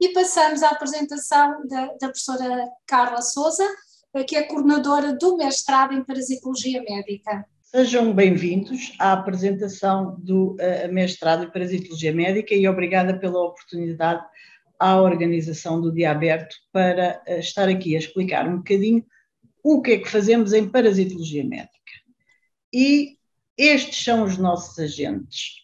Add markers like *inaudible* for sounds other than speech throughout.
E passamos à apresentação da, da professora Carla Souza, que é coordenadora do mestrado em Parasitologia Médica. Sejam bem-vindos à apresentação do uh, mestrado em Parasitologia Médica e obrigada pela oportunidade à organização do Dia Aberto para uh, estar aqui a explicar um bocadinho o que é que fazemos em Parasitologia Médica. E estes são os nossos agentes.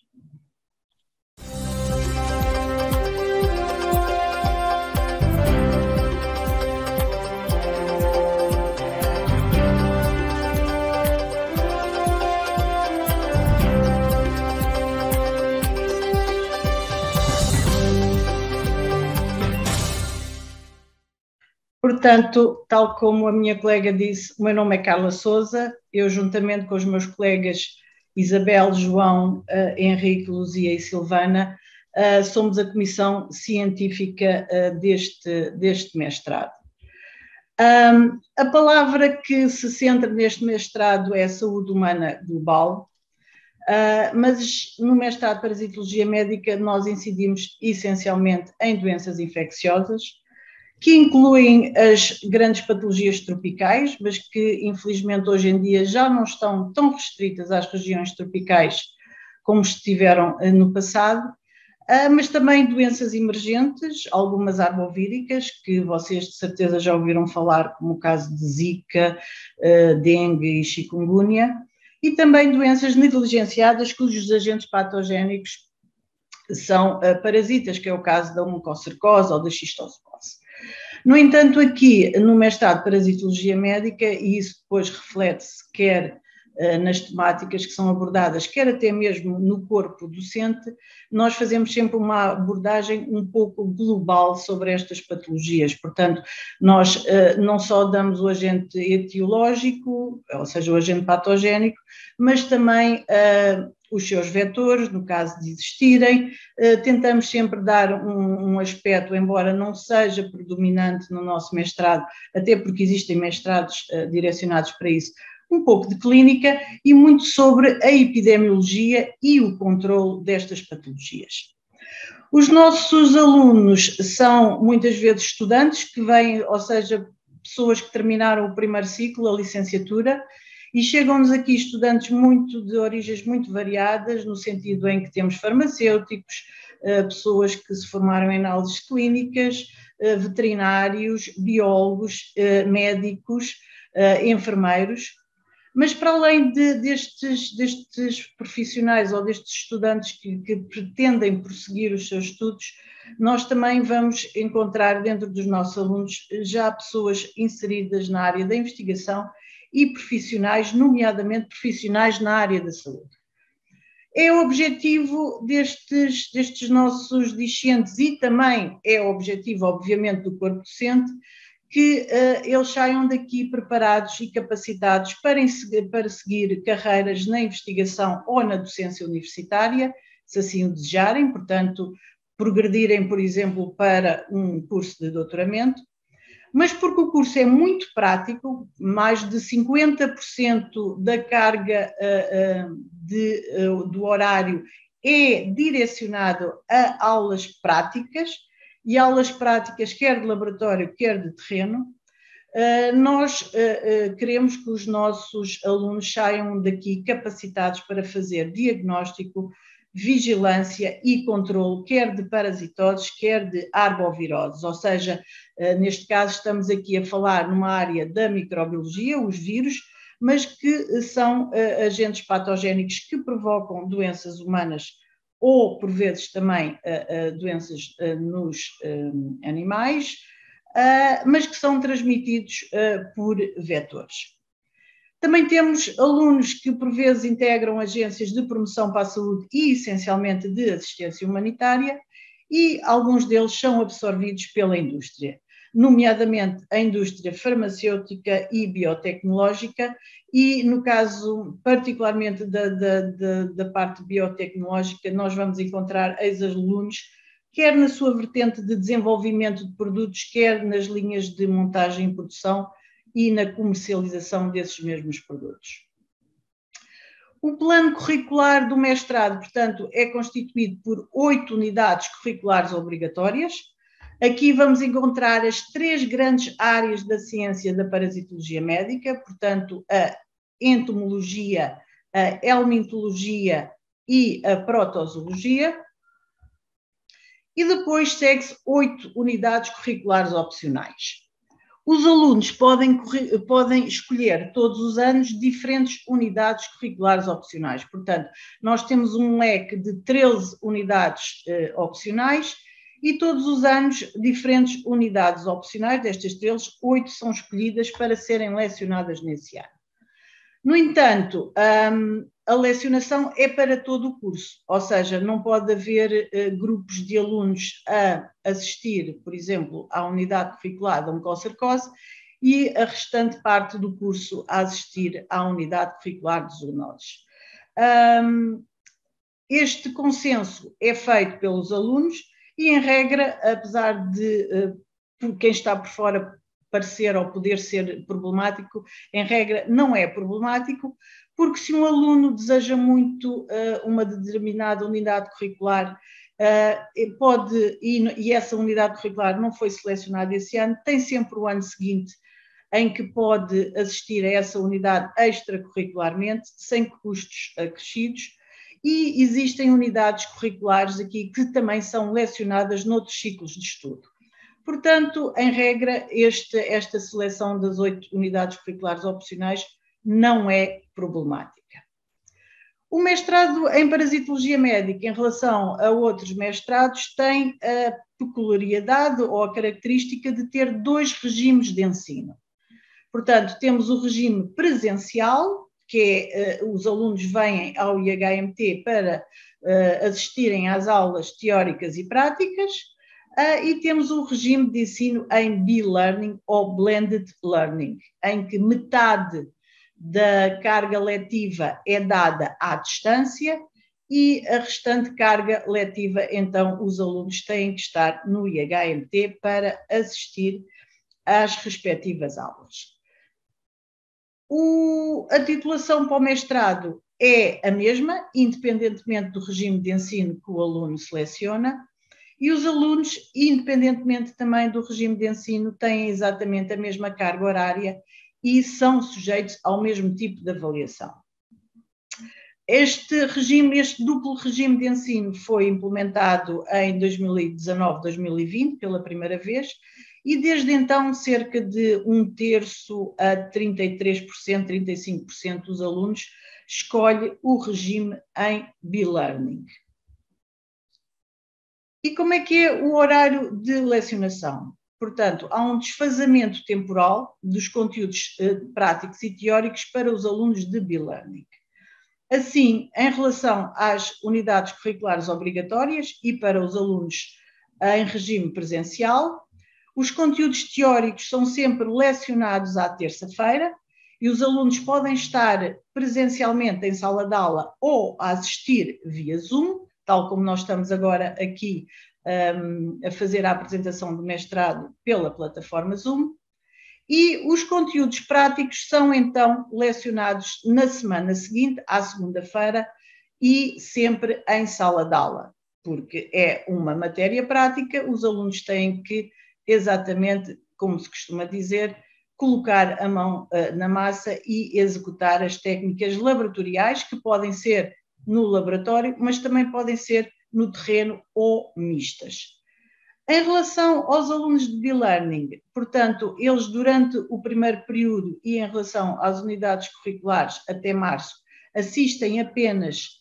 Portanto, tal como a minha colega disse, o meu nome é Carla Souza, eu juntamente com os meus colegas Isabel, João, uh, Henrique, Luzia e Silvana, uh, somos a comissão científica uh, deste, deste mestrado. A palavra que se centra neste mestrado é saúde humana global, mas no mestrado de parasitologia médica nós incidimos essencialmente em doenças infecciosas, que incluem as grandes patologias tropicais, mas que infelizmente hoje em dia já não estão tão restritas às regiões tropicais como estiveram eh, no passado, ah, mas também doenças emergentes, algumas arbovíricas, que vocês de certeza já ouviram falar, como o caso de Zika, ah, dengue e chikungunya, e também doenças negligenciadas cujos agentes patogénicos são ah, parasitas, que é o caso da mucocercose ou da xistossomose. No entanto, aqui no mestrado de Parasitologia Médica, e isso depois reflete-se quer uh, nas temáticas que são abordadas, quer até mesmo no corpo docente, nós fazemos sempre uma abordagem um pouco global sobre estas patologias. Portanto, nós uh, não só damos o agente etiológico, ou seja, o agente patogénico, mas também uh, os seus vetores, no caso de existirem. Eh, tentamos sempre dar um, um, aspecto, embora não seja predominante no nosso mestrado, até porque existem mestrados uh, direcionados para isso, um pouco de clínica e muito sobre a epidemiologia e o controle destas patologias. Os nossos alunos são muitas vezes estudantes que vêm, ou seja, pessoas que terminaram o primeiro ciclo, a licenciatura, e chegam-nos aqui estudantes muito de origens muito variadas, no sentido em que temos farmacêuticos, eh, pessoas que se formaram em análises clínicas, eh, veterinários, biólogos, eh, médicos, enfermeiros, mas para além de, destes, destes, profissionais ou destes estudantes que, que, pretendem prosseguir os seus estudos, nós também vamos encontrar dentro dos nossos alunos já pessoas inseridas na área da investigação e profissionais, nomeadamente profissionais na área da saúde. É o objetivo destes, destes nossos discentes e também é o objetivo, obviamente, do corpo docente, que uh, eles saiam daqui preparados e capacitados para, para seguir carreiras na investigação ou na docência universitária, se assim o desejarem, portanto, progredirem, por exemplo, para um curso de doutoramento, mas porque o curso é muito prático, mais de 50% da carga uh, uh, de, uh, do horário é direcionado a aulas práticas, e aulas práticas, quer de laboratório, quer de terreno. nós queremos que os nossos alunos saiam daqui capacitados para fazer diagnóstico, vigilância e controle, quer de parasitoses, quer de arboviroses, ou seja, eh, neste caso estamos aqui a falar numa área da microbiologia, os vírus, mas que são eh, agentes patogénicos que provocam doenças humanas ou, por vezes, também eh, doenças nos animais, mas que são transmitidos por vetores. Também temos alunos que, por vezes, integram agências de promoção para a saúde e, essencialmente, de assistência humanitária, e alguns deles são absorvidos pela indústria, nomeadamente a indústria farmacêutica e biotecnológica, e no caso particularmente da, da, da, da parte biotecnológica, nós vamos encontrar ex-alunos, quer na sua vertente de desenvolvimento de produtos, quer nas linhas de montagem e produção, e na comercialização desses mesmos produtos. O plano curricular do mestrado, portanto, é constituído por oito unidades curriculares obrigatórias. Aqui vamos encontrar as três grandes áreas da ciência da parasitologia médica, portanto, a entomologia, a helmintologia e a protozoologia. E depois segue-se oito unidades curriculares opcionais. Os alunos podem, podem escolher todos os anos diferentes unidades curriculares opcionais. Portanto, nós temos um leque de 13 unidades eh, opcionais e todos os anos diferentes unidades opcionais, destas 13, oito são escolhidas para serem lecionadas nesse ano. No entanto, um, a lecionação é para todo o curso, ou seja, não pode haver uh, grupos de alunos a assistir, por exemplo, à unidade curricular da oncocercose e a restante parte do curso a assistir à unidade curricular de zoonoses. Um, este consenso é feito pelos alunos e, em regra, apesar de uh, quem está por fora parecer ou poder ser problemático, em regra não é problemático, porque se um aluno deseja muito uh, uma determinada unidade curricular, uh, pode, e, e, essa unidade curricular não foi selecionada esse ano, tem sempre o ano seguinte em que pode assistir a essa unidade extracurricularmente, sem custos acrescidos, e existem unidades curriculares aqui que também são lecionadas noutros ciclos de estudo. Portanto, em regra, este, esta seleção das oito unidades curriculares opcionais não é problemática. O mestrado em parasitologia médica, em relação a outros mestrados, tem a peculiaridade ou a característica de ter dois regimes de ensino. Portanto, temos o regime presencial, que é, uh, os alunos vêm ao IHMT para uh, assistirem às aulas teóricas e práticas, uh, e temos o regime de ensino em B-Learning ou Blended Learning, em que metade da carga letiva é dada à distância e a restante carga letiva, então, os alunos têm que estar no IHMT para assistir às respectivas aulas. O, a titulação para o mestrado é a mesma, independentemente do regime de ensino que o aluno seleciona, e os alunos, independentemente também do regime de ensino, têm exatamente a mesma carga horária e são sujeitos ao mesmo tipo de avaliação. Este regime, este duplo regime de ensino foi implementado em 2019-2020 pela primeira vez e desde então cerca de um terço a 33%, 35% dos alunos escolhe o regime em B-Learning. E como é que é o horário de lecionação? Portanto, há um desfazamento temporal dos conteúdos eh, práticos e teóricos para os alunos de B-Learning. Assim, em relação às unidades curriculares obrigatórias e para os alunos eh, em regime presencial, os conteúdos teóricos são sempre lecionados à terça-feira e os alunos podem estar presencialmente em sala de aula ou a assistir via Zoom, tal como nós estamos agora aqui um, a fazer a apresentação do mestrado pela plataforma Zoom. E os conteúdos práticos são então lecionados na semana seguinte, à segunda-feira, e sempre em sala de aula, porque é uma matéria prática, os alunos têm que, exatamente como se costuma dizer, colocar a mão uh, na massa e executar as técnicas laboratoriais, que podem ser no laboratório, mas também podem ser no terreno ou mistas. Em relação aos alunos de B-Learning, portanto, eles durante o primeiro período e em relação às unidades curriculares até março, assistem apenas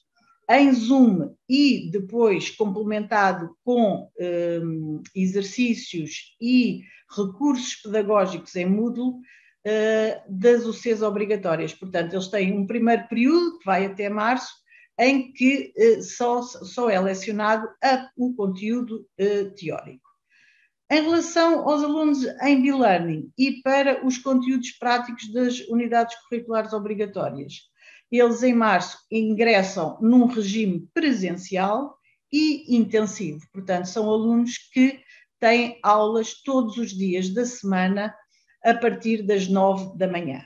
em Zoom e depois complementado com um, exercícios e recursos pedagógicos em Moodle uh, das UCs obrigatórias. Portanto, eles têm um primeiro período que vai até março em que eh, só, só é lecionado a, o conteúdo eh, teórico. Em relação aos alunos em e-learning e para os conteúdos práticos das unidades curriculares obrigatórias, eles em março ingressam num regime presencial e intensivo, portanto, são alunos que têm aulas todos os dias da semana a partir das nove da manhã.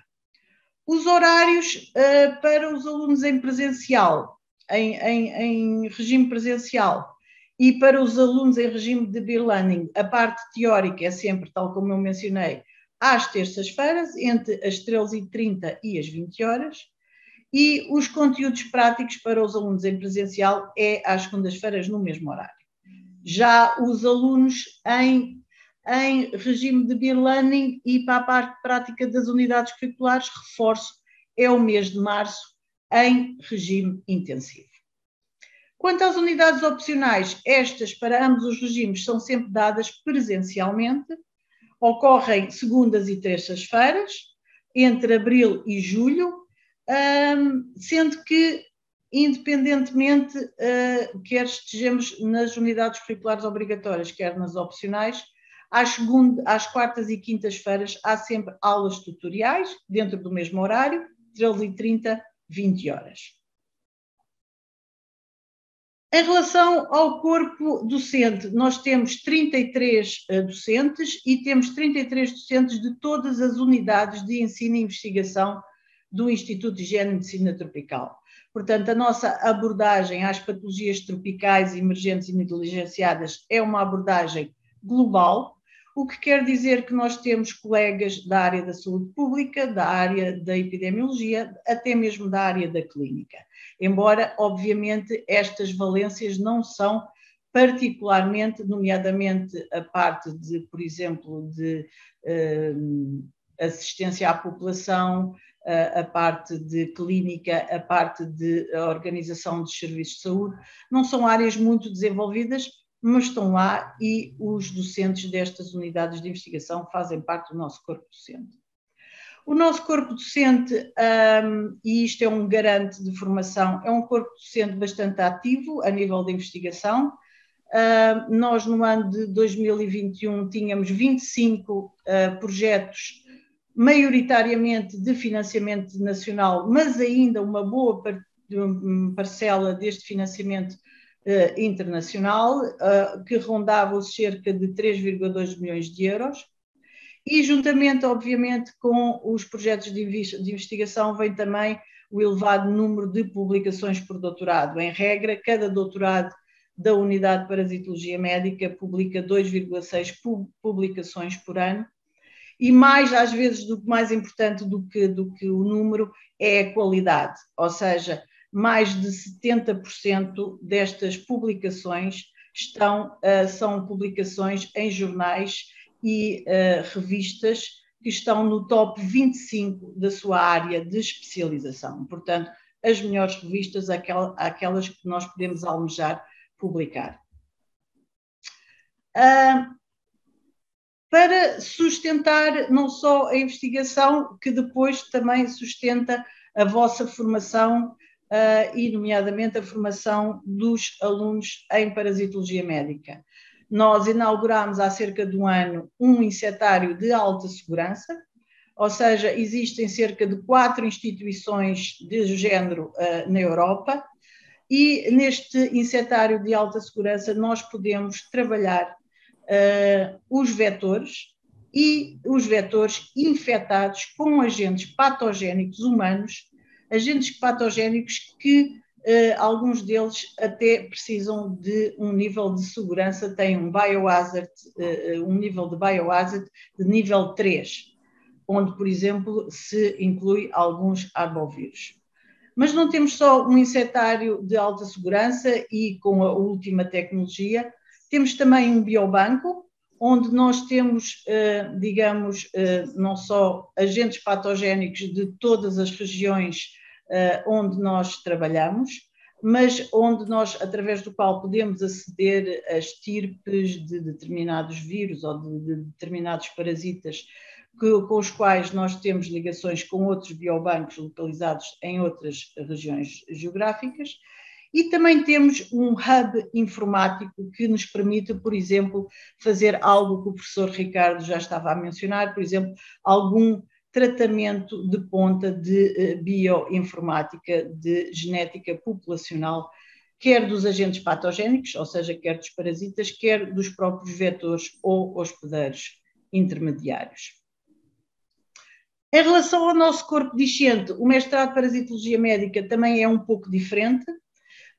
Os horários uh, para os alunos em presencial, em, em, em, regime presencial, e para os alunos em regime de beer learning, a parte teórica é sempre, tal como eu mencionei, às terças-feiras, entre as 13h30 e as 20 horas, e os conteúdos práticos para os alunos em presencial é às segundas-feiras, no mesmo horário. Já os alunos em em regime de beer learning e para a parte prática das unidades curriculares, reforço, é o mês de março em regime intensivo. Quanto às unidades opcionais, estas para ambos os regimes são sempre dadas presencialmente, ocorrem segundas e terças-feiras, entre abril e julho, sendo que, independentemente, uh, quer estejamos nas unidades curriculares obrigatórias, quer nas opcionais, às, segunda, às quartas e quintas-feiras há sempre aulas tutoriais, dentro do mesmo horário, 13h30, 20 horas. Em relação ao corpo docente, nós temos 33 uh, docentes e temos 33 docentes de todas as unidades de ensino e investigação do Instituto de Higiene e Medicina Tropical. Portanto, a nossa abordagem às patologias tropicais emergentes e negligenciadas é uma abordagem global, o que quer dizer que nós temos colegas da área da saúde pública, da área da epidemiologia, até mesmo da área da clínica. Embora, obviamente, estas valências não são particularmente, nomeadamente a parte de, por exemplo, de eh, assistência à população, a parte de clínica, a parte de organização dos serviços de saúde, não são áreas muito desenvolvidas, mas estão lá e os docentes destas unidades de investigação fazem parte do nosso corpo docente. O nosso corpo docente, um, e isto é um garante de formação, é um corpo docente bastante ativo a nível de investigação. Uh, nós, no ano de 2021, tínhamos 25 uh, projetos, maioritariamente de financiamento nacional, mas ainda uma boa parcela deste financiamento uh, internacional, uh, que rondava cerca de 3,2 milhões de euros. E, juntamente, obviamente, com os projetos de, de investigação, vem também o elevado número de publicações por doutorado. Em regra, cada doutorado da Unidade de Parasitologia Médica publica 2,6 publicações por ano. E mais, às vezes, do que mais importante do que, do que o número é a qualidade, ou seja, mais de 70% destas publicações estão, uh, são publicações em jornais e uh, revistas que estão no top 25 da sua área de especialização. Portanto, as melhores revistas, aquel, aquelas que nós podemos almejar publicar. Uh, para sustentar não só a investigação, que depois também sustenta a vossa formação uh, e, nomeadamente, a formação dos alunos em parasitologia médica. Nós inaugurámos há cerca de um ano um insetário de alta segurança, ou seja, existem cerca de quatro instituições de género uh, na Europa, e neste insetário de alta segurança nós podemos trabalhar uh, os vetores e os vetores infectados com agentes patogénicos humanos agentes patogénicos que Uh, alguns deles até precisam de um nível de segurança, têm um biohazard, uh, um nível de biohazard de nível 3, onde, por exemplo, se inclui alguns arbovírus. Mas não temos só um insetário de alta segurança e com a última tecnologia, temos também um biobanco, onde nós temos, digamos, não só agentes patogénicos de todas as regiões onde nós trabalhamos, mas onde nós, através do qual podemos aceder a estirpes de determinados vírus ou de, de determinados parasitas que, com os quais nós temos ligações com outros biobancos localizados em outras regiões geográficas. E também temos um hub informático que nos permite, por exemplo, fazer algo que o professor Ricardo já estava a mencionar, por exemplo, algum tratamento de ponta de eh, bioinformática, de genética populacional, quer dos agentes patogénicos, ou seja, quer dos parasitas, quer dos próprios vetores ou hospedeiros intermediários. Em relação ao nosso corpo discente, o mestrado de parasitologia médica também é um pouco diferente.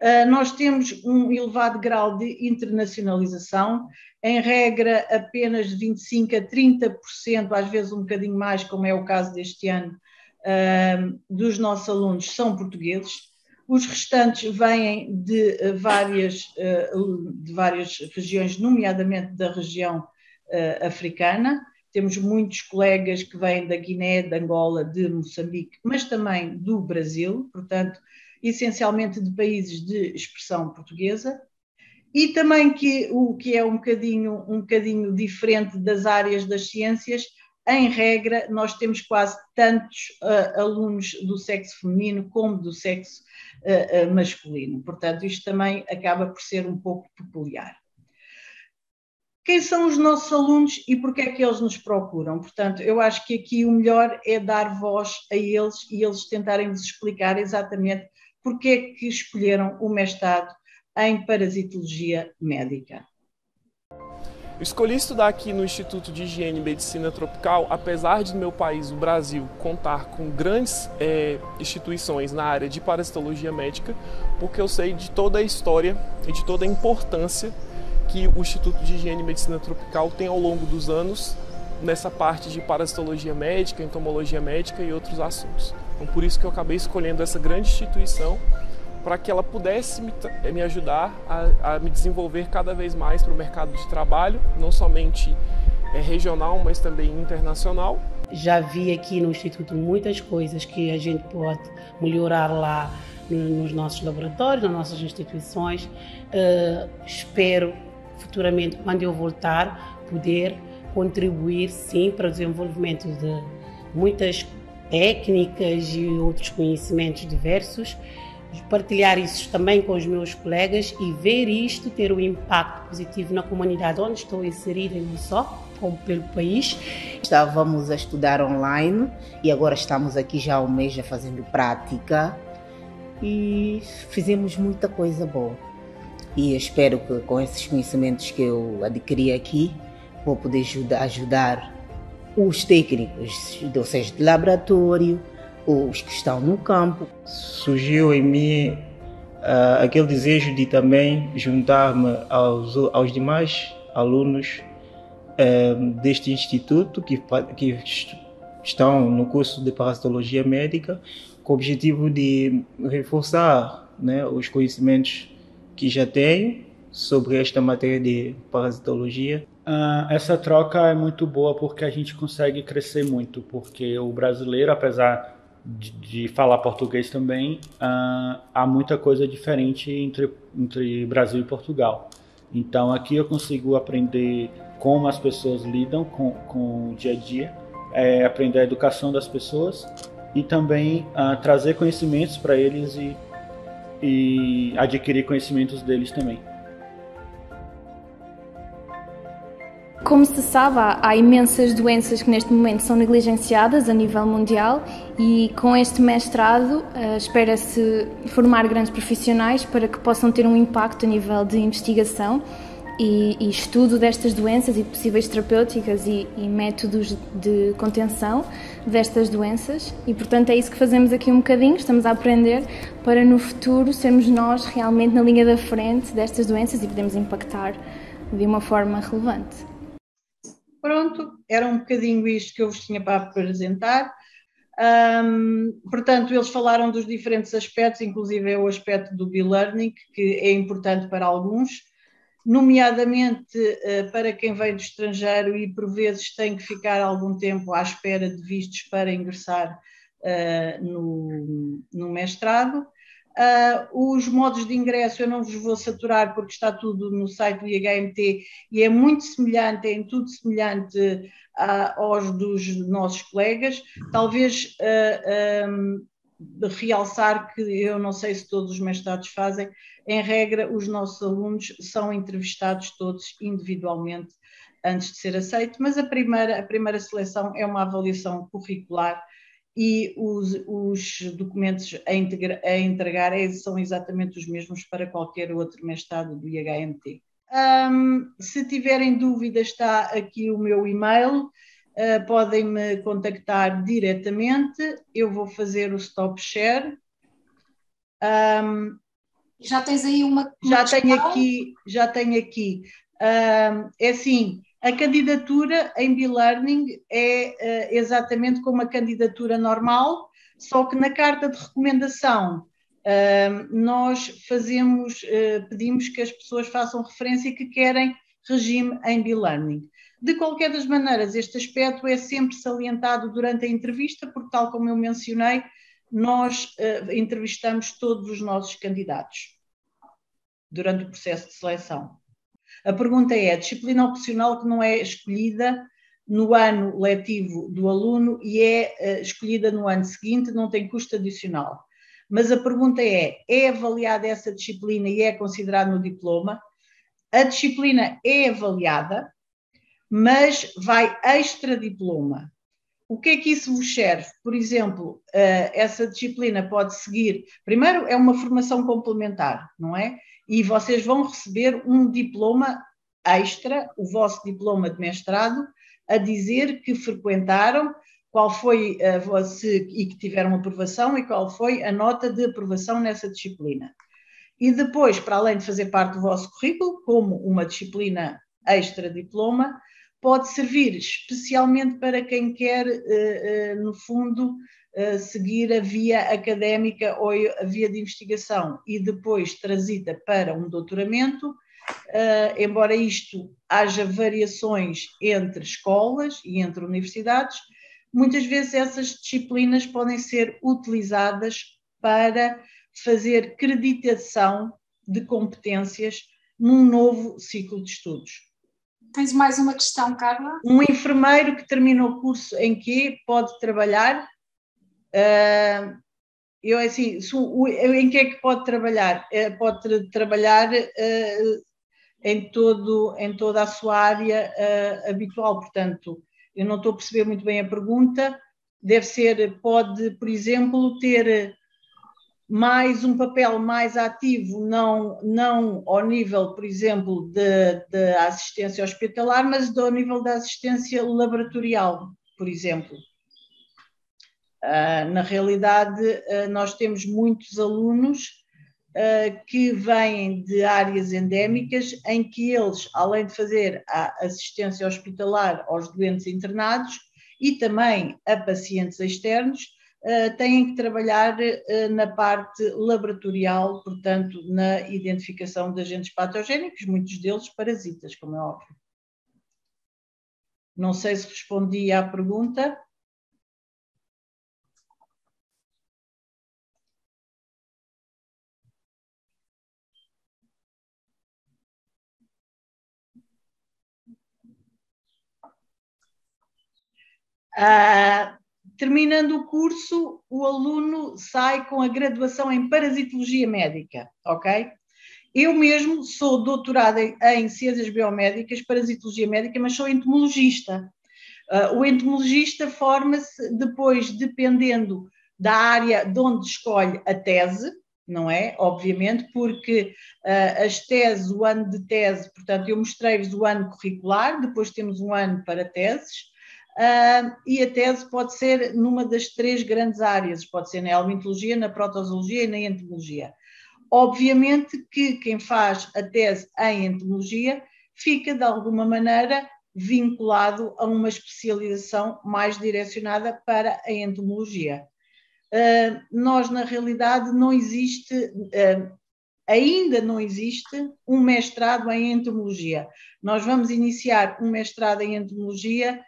Uh, nós temos um elevado grau de internacionalização, em regra apenas de 25% a 30%, às vezes um bocadinho mais, como é o caso deste ano, uh, dos nossos alunos são portugueses. Os restantes vêm de uh, várias, de várias regiões, nomeadamente da região africana. Temos muitos colegas que vêm da Guiné, de Angola, de Moçambique, mas também do Brasil, portanto, essencialmente de países de expressão portuguesa. E também que o que é um bocadinho, um bocadinho diferente das áreas das ciências, em regra, nós temos quase tantos uh, alunos do sexo feminino como do sexo uh, uh, masculino. Portanto, isto também acaba por ser um pouco peculiar quem são os nossos alunos e porque é que eles nos procuram. Portanto, eu acho que aqui o melhor é dar voz a eles e eles tentarem nos explicar exatamente porque é que escolheram o mestrado em parasitologia médica. escolhi estudar aqui no Instituto de Higiene e Medicina Tropical, apesar de meu país, o Brasil, contar com grandes é, instituições na área de parasitologia médica, porque eu sei de toda a história e de toda a importância que o Instituto de Higiene e Medicina Tropical tem ao longo dos anos nessa parte de parasitologia médica, entomologia médica e outros assuntos. Então, por isso que eu acabei escolhendo essa grande instituição para que ela pudesse me, me ajudar a, a, me desenvolver cada vez mais para o mercado de trabalho, não somente é, regional, mas também internacional. Já vi aqui no Instituto muitas coisas que a gente pode melhorar lá nos nossos laboratórios, nas nossas instituições. Uh, espero futuramente, quando eu voltar, poder contribuir sim para o desenvolvimento de muitas técnicas e outros conhecimentos diversos, partilhar isso também com os meus colegas e ver isto ter um impacto positivo na comunidade onde estou inserida e não só, como pelo país. Estávamos a estudar online e agora estamos aqui já há um mês já fazendo prática e fizemos muita coisa boa e espero que com esses conhecimentos que eu adquiri aqui vou poder ajudar, ajudar os técnicos, ou seja, de laboratório, os que estão no campo. Surgiu em mim uh, aquele desejo de também juntar-me aos, aos demais alunos uh, deste instituto que, que estão no curso de parasitologia médica com o objetivo de reforçar né, os conhecimentos que já tenho sobre esta matéria de parasitologia. Uh, essa troca é muito boa porque a gente consegue crescer muito, porque o brasileiro, apesar de, de falar português também, uh, há muita coisa diferente entre, entre Brasil e Portugal. Então aqui eu consigo aprender como as pessoas lidam com, com o dia a dia, é, aprender a educação das pessoas e também uh, trazer conhecimentos para eles e e adquirir conhecimentos deles também. Como se sabe, há imensas doenças que neste momento são negligenciadas a nível mundial e com este mestrado uh, espera-se formar grandes profissionais para que possam ter um impacto a nível de investigação e, e estudo destas doenças e possíveis terapêuticas e, e, métodos de contenção destas doenças e portanto é isso que fazemos aqui um bocadinho, estamos a aprender para no futuro sermos nós realmente na linha da frente destas doenças e podemos impactar de uma forma relevante. Pronto, era um bocadinho isto que eu vos tinha para apresentar. Um, portanto, eles falaram dos diferentes aspectos, inclusive é o aspecto do e-learning, que é importante para alguns, nomeadamente uh, para quem vem do estrangeiro e por vezes tem que ficar algum tempo à espera de vistos para ingressar uh, no, no, mestrado. Uh, os modos de ingresso eu não vos vou saturar porque está tudo no site do IHMT e é muito semelhante, é em tudo semelhante aos dos nossos colegas. Talvez um, realçar que eu não sei se todos os mestrados fazem, em regra, os nossos alunos são entrevistados todos individualmente antes de ser aceito, mas a primeira, a primeira seleção é uma avaliação curricular e os, os documentos a, integra, a entregar é, são exatamente os mesmos para qualquer outro mestrado do IHMT. Um, se tiverem dúvidas, está aqui o meu e-mail. uh, podem me contactar diretamente. Eu vou fazer o stop share. Um, já tens aí uma. uma já tenho aqui, já tenho aqui. Um, é assim, a candidatura em B-Learning é uh, exatamente como a candidatura normal, só que na carta de recomendação uh, nós fazemos, uh, pedimos que as pessoas façam referência que querem regime em B-Learning. De qualquer das maneiras, este aspecto é sempre salientado durante a entrevista, porque, tal como eu mencionei, nós entrevistamos todos os nossos candidatos durante o processo de seleção. A pergunta é: a disciplina opcional que não é escolhida no ano letivo do aluno e é uh, escolhida no ano seguinte, não tem custo adicional. Mas a pergunta é: é avaliada essa disciplina e é considerada no diploma? A disciplina é avaliada, mas vai extra diploma. O que é que isso vos serve? Por exemplo, uh, essa disciplina pode seguir. Primeiro, é uma formação complementar, não é? E vocês vão receber um diploma extra, o vosso diploma de mestrado, a dizer que frequentaram, qual foi a vossa, e que tiveram aprovação e qual foi a nota de aprovação nessa disciplina. E depois, para além de fazer parte do vosso currículo, como uma disciplina extra diploma, pode servir especialmente para quem quer, eh, eh, no fundo, eh, seguir a via académica ou a via de investigação e depois transita para um doutoramento, embora isto haja variações entre escolas e entre universidades, muitas vezes essas disciplinas podem ser utilizadas para fazer creditação de competências num novo ciclo de estudos. Tens mais uma questão, Carla? Um enfermeiro que termina o curso em que pode trabalhar? Uh, eu assim, em que é que pode trabalhar? Uh, pode trabalhar uh, em, todo, em toda a sua área habitual, portanto, eu não estou a perceber muito bem a pergunta. Deve ser, pode, por exemplo, ter mais um papel mais ativo, não, não ao nível, por exemplo, da assistência hospitalar, mas ao nível da assistência laboratorial, por exemplo. Uh, na realidade, uh, nós temos muitos alunos uh, que vêm de áreas endémicas em que eles, além de fazer a assistência hospitalar aos doentes internados e também a pacientes externos, têm que trabalhar na parte laboratorial, portanto, na identificação de agentes patogénicos, muitos deles parasitas, como é óbvio. Não sei se respondi à pergunta. Uh, terminando o curso, o aluno sai com a graduação em parasitologia médica, ok? Eu mesmo sou doutorada em ciências biomédicas, parasitologia médica, mas sou entomologista. Uh, o entomologista forma-se depois, dependendo da área de onde escolhe a tese, não é? Obviamente, porque uh, as teses, o ano de tese, portanto, eu mostrei-vos o ano curricular, depois temos um ano para teses, Uh, e a tese pode ser numa das três grandes áreas, pode ser na helmintologia, na protozoologia e na entomologia. Obviamente que quem faz a tese em entomologia fica de alguma maneira vinculado a uma especialização mais direcionada para a entomologia. Uh, nós, na realidade, não existe, uh, ainda não existe um mestrado em entomologia. Nós vamos iniciar um mestrado em entomologia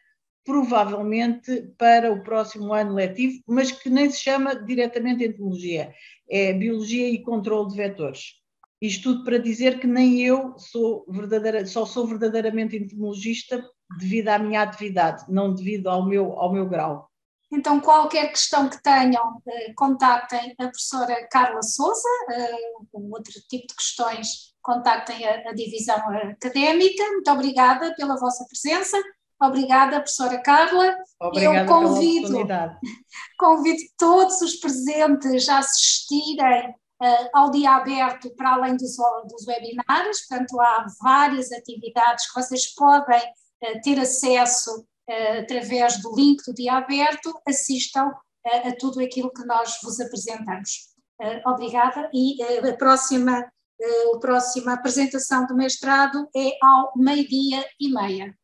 provavelmente para o próximo ano letivo, mas que nem se chama diretamente entomologia, é biologia e controle de vetores. Isto tudo para dizer que nem eu sou verdadeira, só sou verdadeiramente entomologista devido à minha atividade, não devido ao meu, ao meu grau. Então, qualquer questão que tenham, eh, contactem a professora Carla Souza, eh, com outro tipo de questões, contactem a, a divisão académica. Muito obrigada pela vossa presença Obrigada, professora Carla. Obrigada Eu convido, *laughs* convido todos os presentes a assistirem uh, ao dia aberto para além dos, dos webinars, portanto há várias atividades que vocês podem uh, ter acesso através do link do dia aberto, assistam a tudo aquilo que nós vos apresentamos. Obrigada e a próxima, a próxima apresentação do mestrado é ao meio-dia e meia.